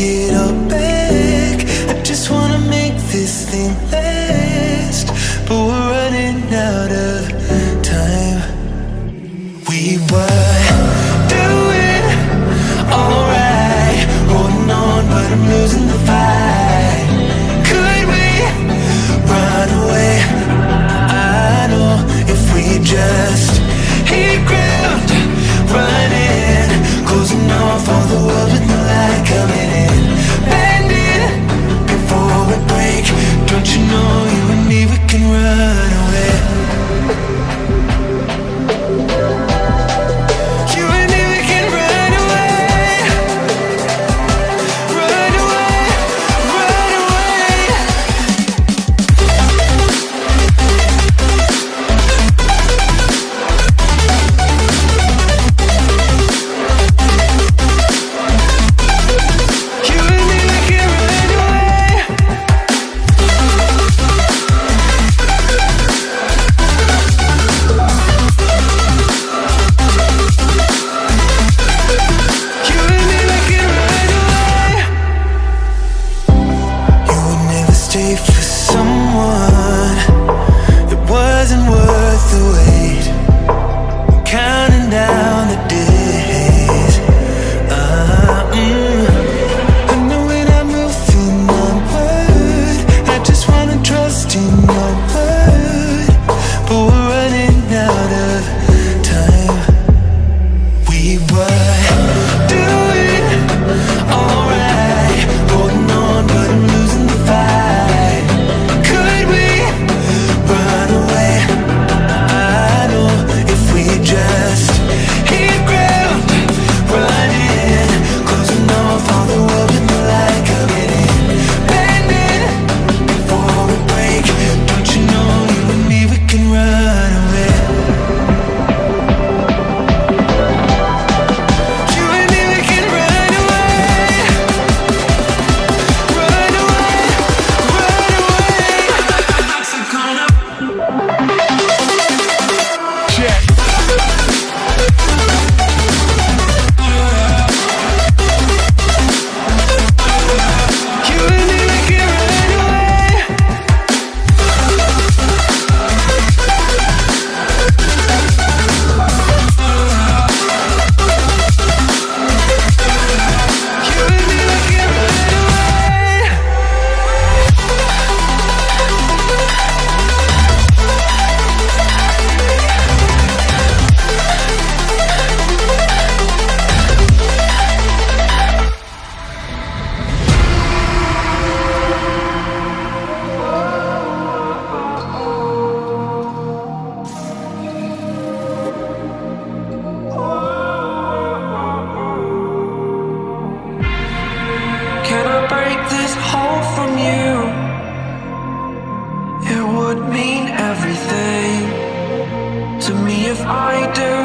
it all back. I just wanna make this thing last, but we're running out of time. We were. I do.